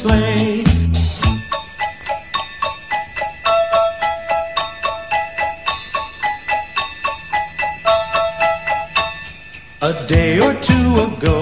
sleigh. A day or two ago,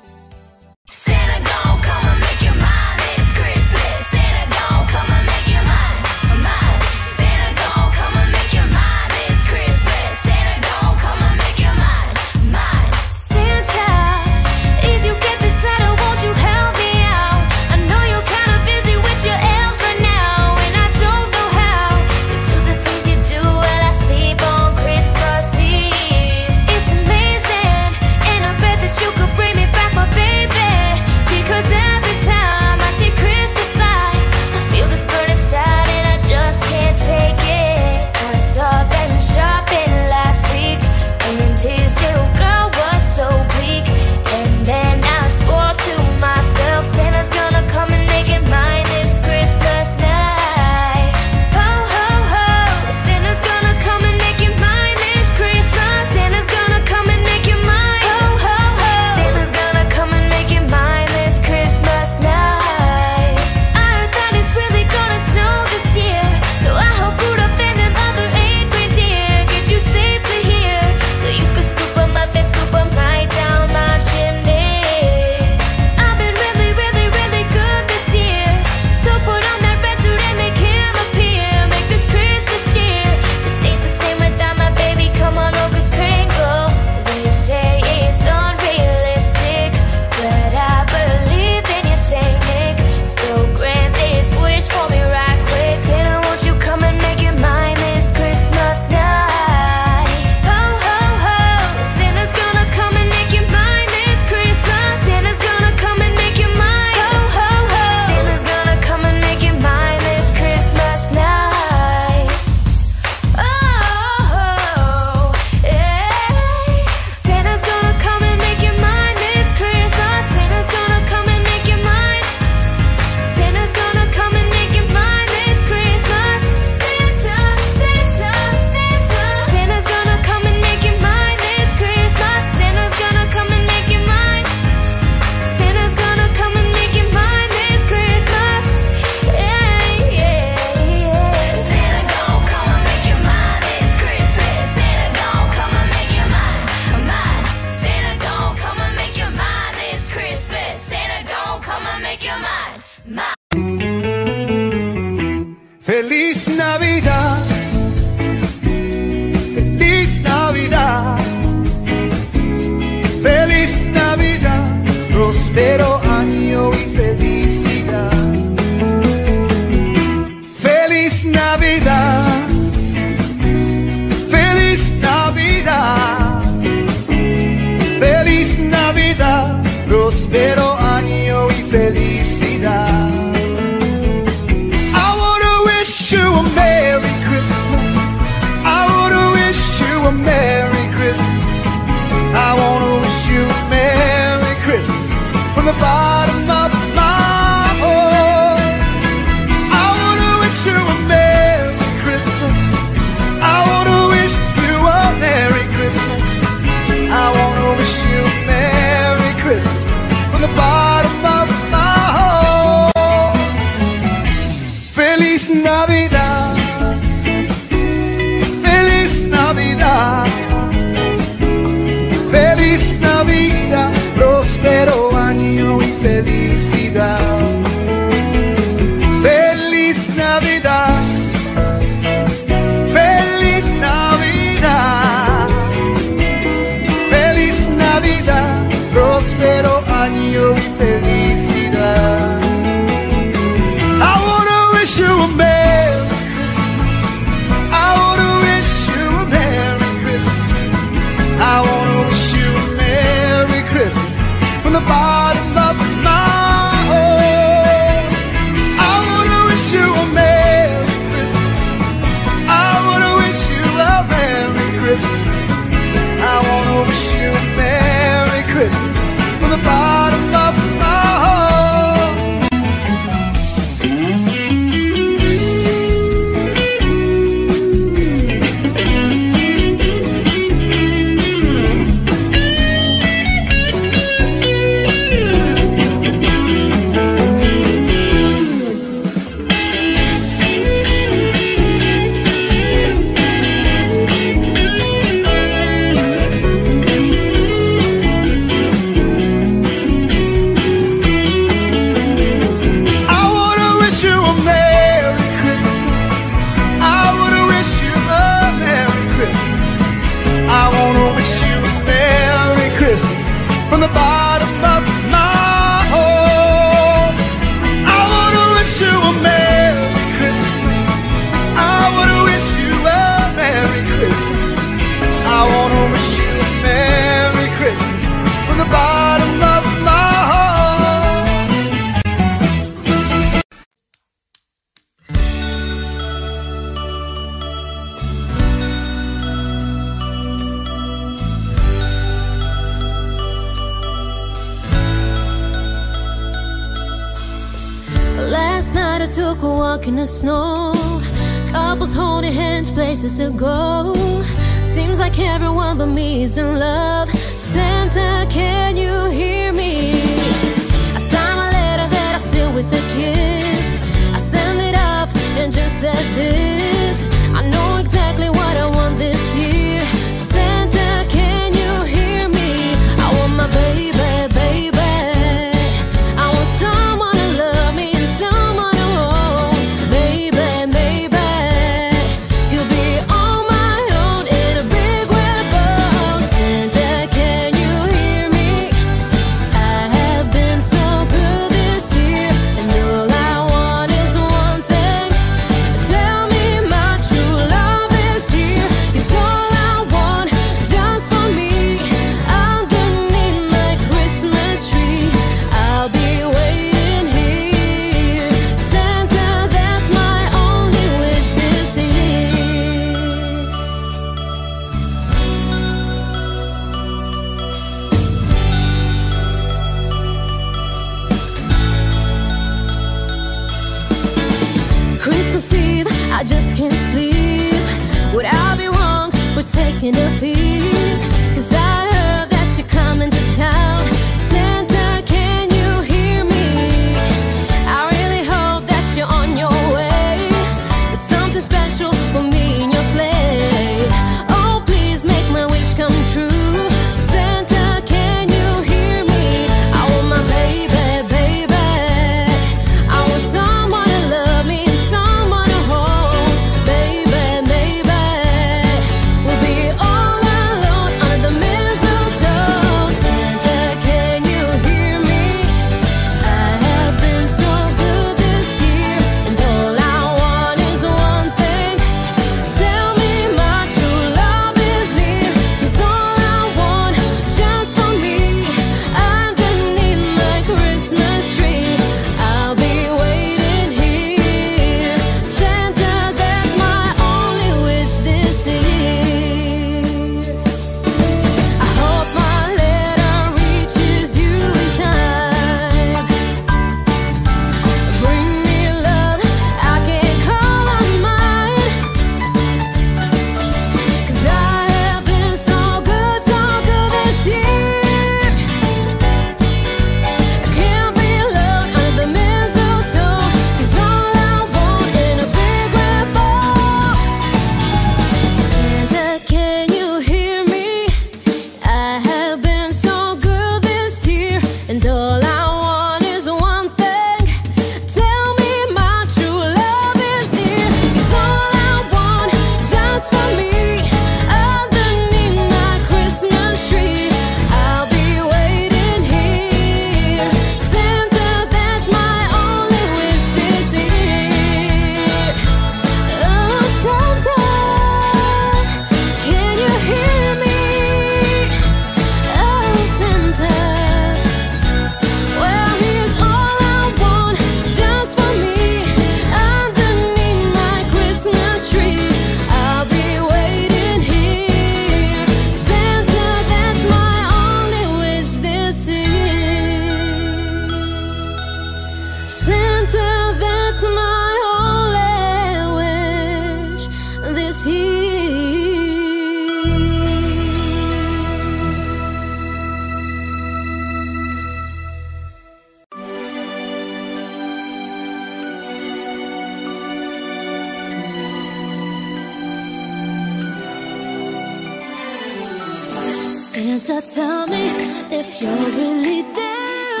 Santa, tell me if you're really there.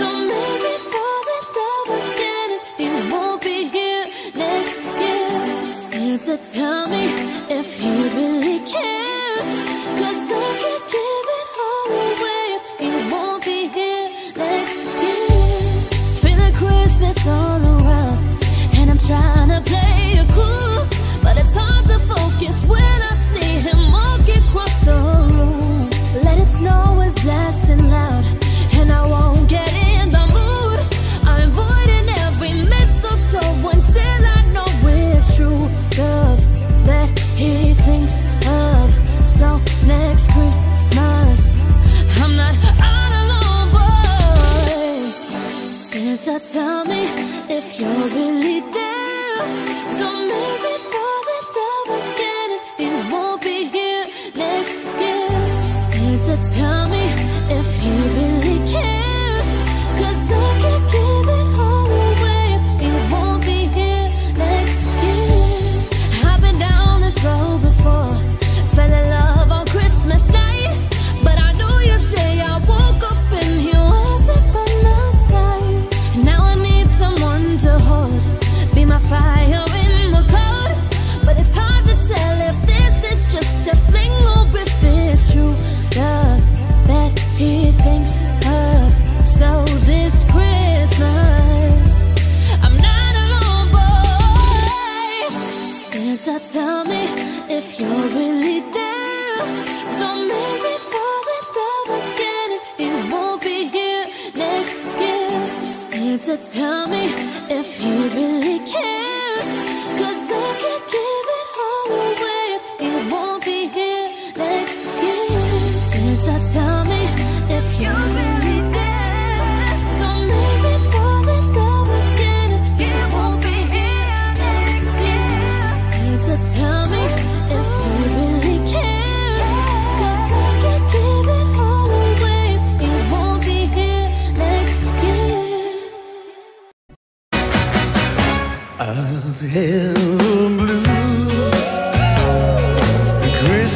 Don't make me fall in love again. It won't be here next year. Santa, tell me if he really cares. Cause I can't give it all away. It won't be here next year. Feeling Christmas all around. And I'm trying to play it cool. But it's hard to focus no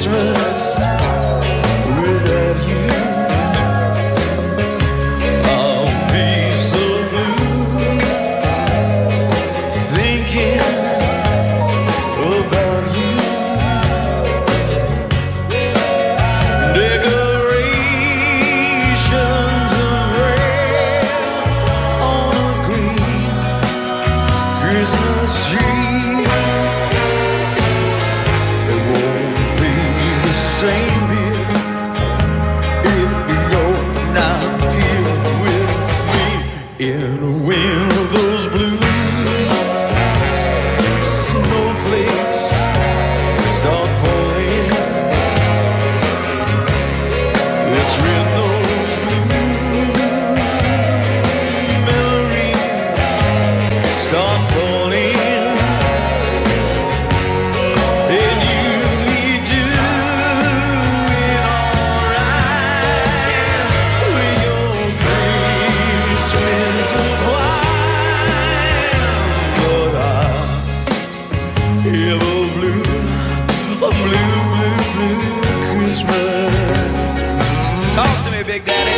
Christmas. take that.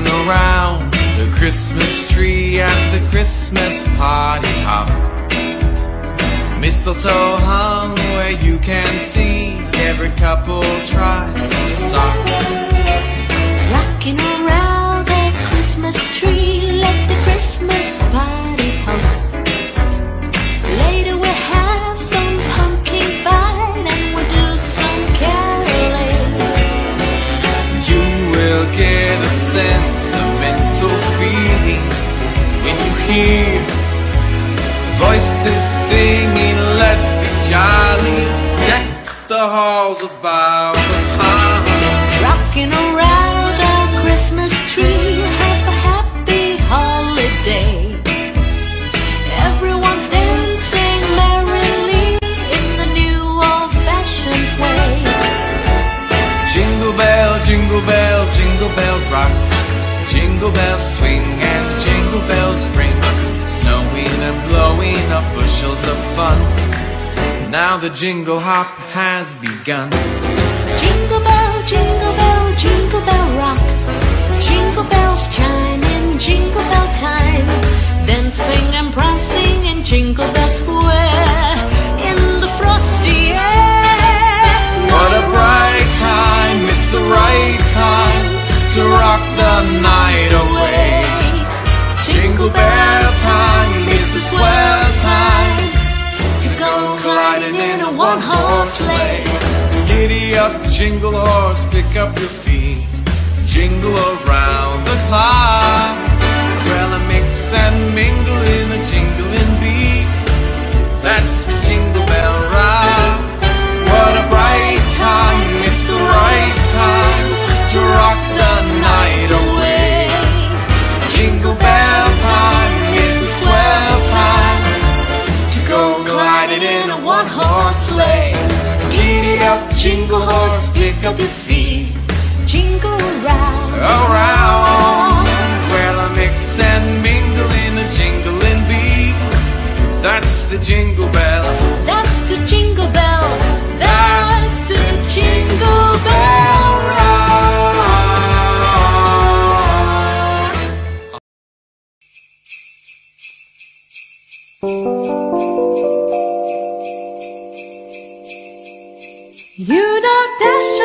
dancing around the Christmas tree at the Christmas party hop. Mistletoe hung where you can see every couple tries to stop. Rocking around. here. Voices singing, let's be jolly. Deck the halls of bar. fun. Now the jingle hop has begun. Jingle bell, jingle bell, jingle bell. Jingle horse, pick up your feet. Jingle around the clock. Well, mix and mingle in a jingle. kick up your feet, jingle around, around. Well, I mix and mingle in a jingling beat. That's the jingle bell. That's the jingle bell. That's the jingle bell. You know Dash